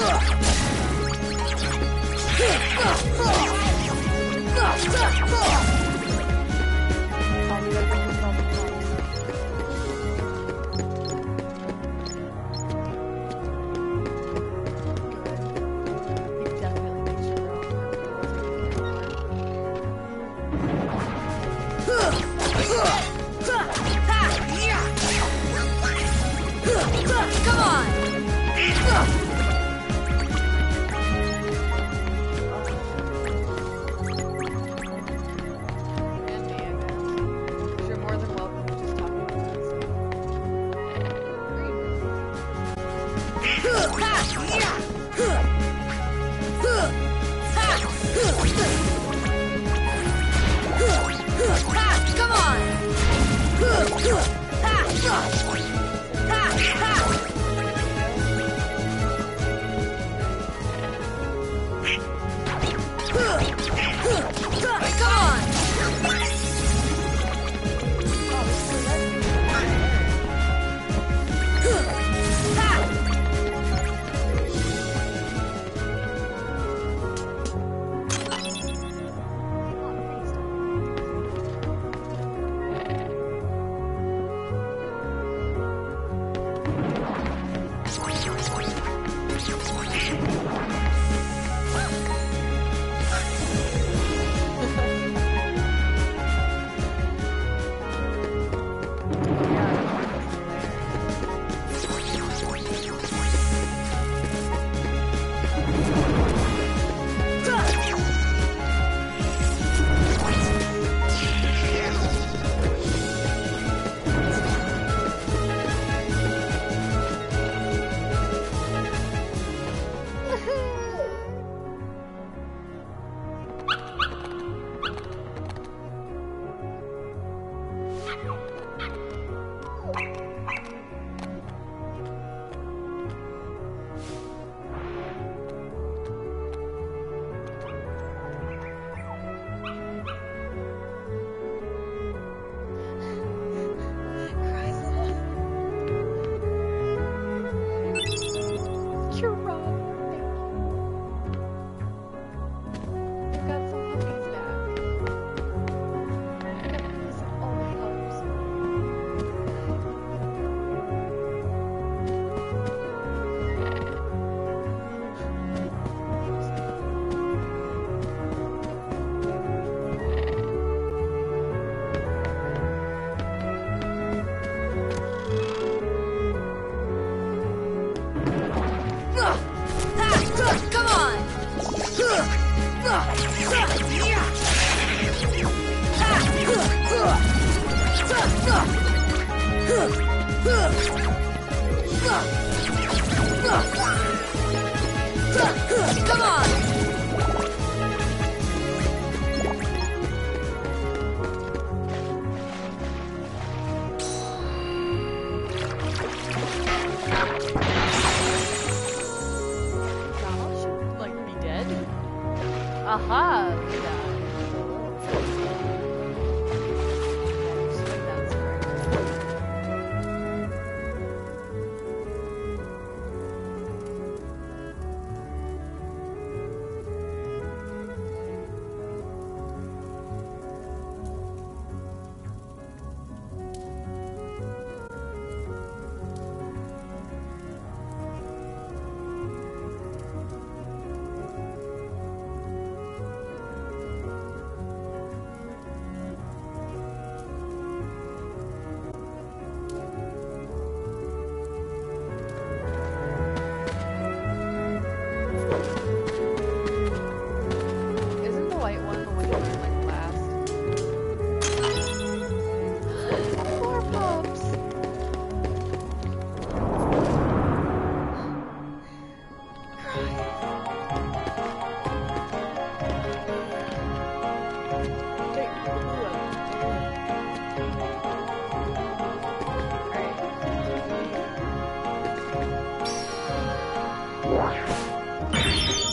Stop! 看 Música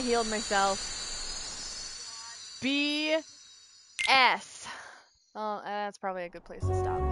healed myself. B S. Oh, that's probably a good place to stop.